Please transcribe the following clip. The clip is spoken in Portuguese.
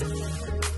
Música